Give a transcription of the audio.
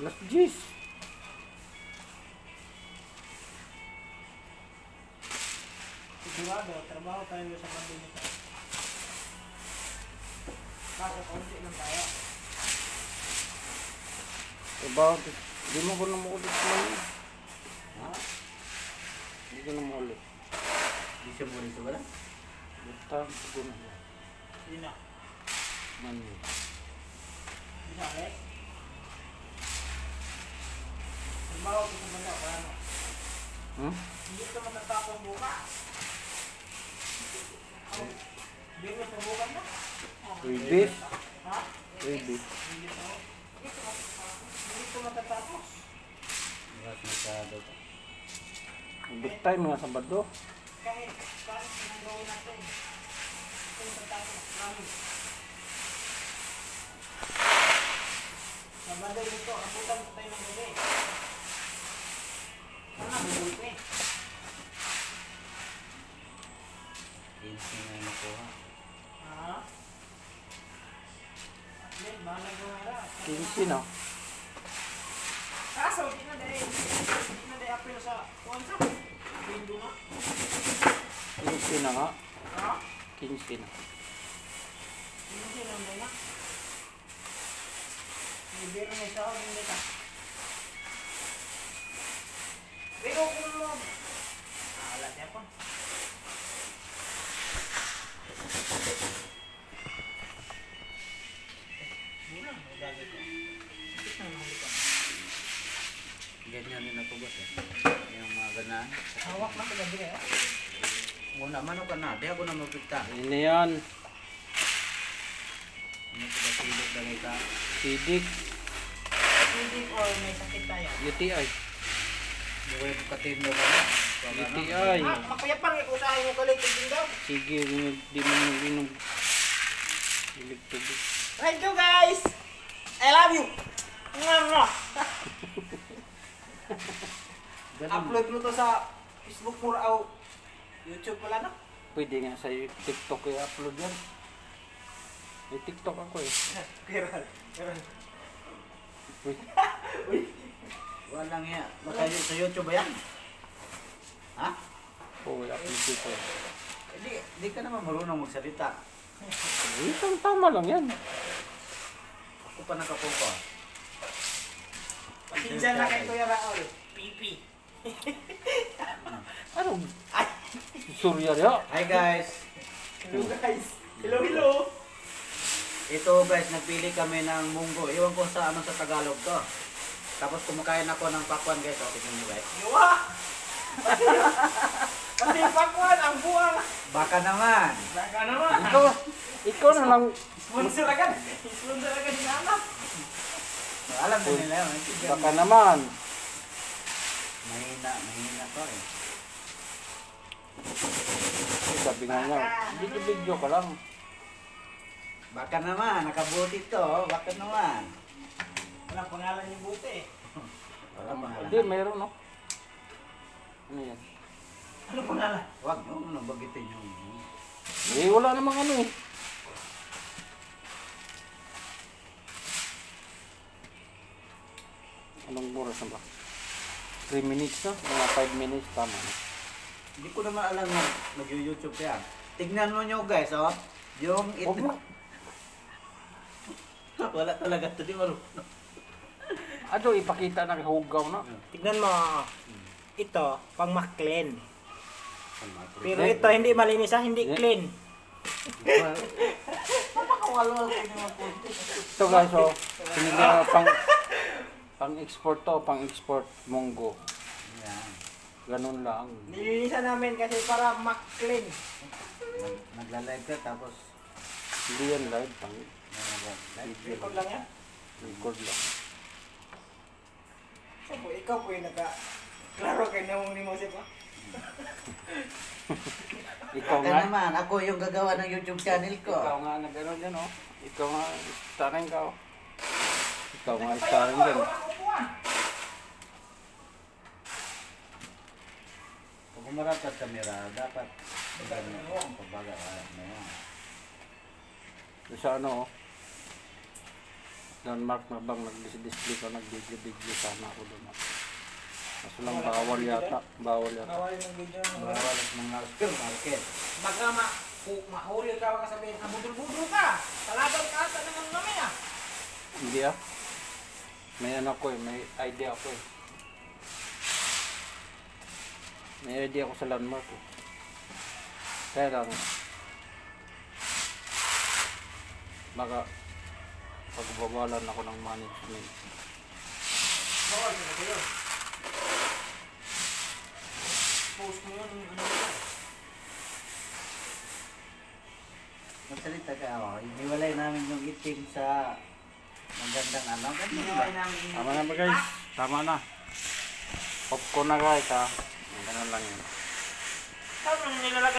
Las 10. Sigurado, trabaho tayo sa pandemya. Kaso konti lang tayo. Trabaho. Di mo ko na maulit man. Ha? Hindi ko na maulit. Di siya muli sa wala? Butang ko na. Hindi na. Man. Hindi sa akin. Trabaho ko sa banda, wala no. Hmm? Hindi ka matatapong buka. Bigos na buka na. Ribis. Ha? Ribis. Hindi ko. Hindi ko matatapos. Hindi ko matatapos. Mas masyado pa. Big time nga Sabado. Kahit, kahit anong gawin natin. Ko matatapos. Promise. Sabado dito, abutan tayo ng gabi. 15 na. Kaso, di na dahil. Di na dahil apil sa kuwansa. Bindo na. 15 na nga. Ha? 15 na. Hindi na na. May biro na isa, hindi ka. Pero kung Ganyan din ako boss eh. Yung mga ganaan. Hawak na sa gabi eh. Muna, mano ka na. Di ako na mapigta. Ini yan. Ano ko ba silog lang ika? Sidik. Hindi or may sakit tayo. UTI. Buhay ko katindo ka na. UTI. Ah, makuyapang ikusahin mo kulit yung daw. Sige, di mo nang inom. Ilig tubig. Thank you guys! I love you! Mwah. Upload mo to sa Facebook mo o YouTube pala na. Pwede nga sa TikTok i-upload yan. May TikTok ako eh. Pero, pero, Uy, Walang iya. Baka yun sa YouTube ba yan? Ha? oh, i-upload dito. Hindi, di ka naman marunong magsalita. Isang tama lang yan. Ako pa nakapuko. Pinsan na kay Kuya Raul. Pipi. Ano? Surya ya. Hi guys! Hello guys. Hello, hello. Ito guys, nagpili kami ng munggo. Iwan ko sa ano sa Tagalog to. Tapos kumakain ako ng pakwan guys. O, tignan nyo guys. Iwa! Pati pakwan, ang buwang. Baka naman! Baka naman. Ikaw, ikaw na lang. Sponsor agad. Sponsor agad ni anak. Alam na nila yun. Baka naman. Mahina, mahina to eh. Sabi nga niya, video-video ka lang. Baka naman, nakabuti to. oh. Baka naman. Walang pangalan yung buti eh. Wala pa Hindi, mayroon no. Ano yan? Ano pangalan? Huwag nyo, ano bagitin nyo. Eh, wala namang ano eh. Oras na ba? 3 minutes na? Mga 5 minutes, tama na. Hindi ko naman alam na mag-YouTube yan. Tignan mo nyo guys, oh. Yung Huwag ito. mo. Wala talaga to, di marunong. Ano, ipakita na hugaw na. Tignan mo. Ito, pang McLean. Pero ito, hindi malinis ha, hindi Eh. clean. Napakawalwal ko naman po. Ito guys, oh. Pinili na pang pang export to, pang export munggo. Yan. Ganun lang. Nilinisan namin kasi para McLean. Nag- Nagla-live ka tapos Hindi yan live, pang Record lang. yan. Record lang. So, po, ikaw po yung nagka... Klaro kayo na mong limo siya pa. Ikaw nga. naman, ako yung gagawa ng YouTube channel ko. Ikaw nga na gano'n yan, oh. Ikaw nga, staring ka, oh. Ikaw nga, staring Wala dyan. Pag umarap ka sa camera, dapat pagbaga. ah, na yan. Sa ano, landmark na bang nag-display ka, nag-video-video sana ako doon. Kaso lang bawal yata, bawal yata. Nawali ng video Bawal at mga supermarket. Baka ma mahuli ka baka sabihin, ah, budol-budol ka. Talagang ka ata naman namin ah. Hindi ah. May ano ko eh, may idea ako eh. May idea ako sa landmark eh. Kaya lang, baka pagbabawalan ako ng management. Bawal ka na kayo. Post mo yun, ano yun. Magsalita ka ako. Iniwalay namin yung itim sa magandang ano. Yung- Tama na ba guys? Tama na. Popcorn na guys ha. Ganun lang yun. Saan mo nilalagay?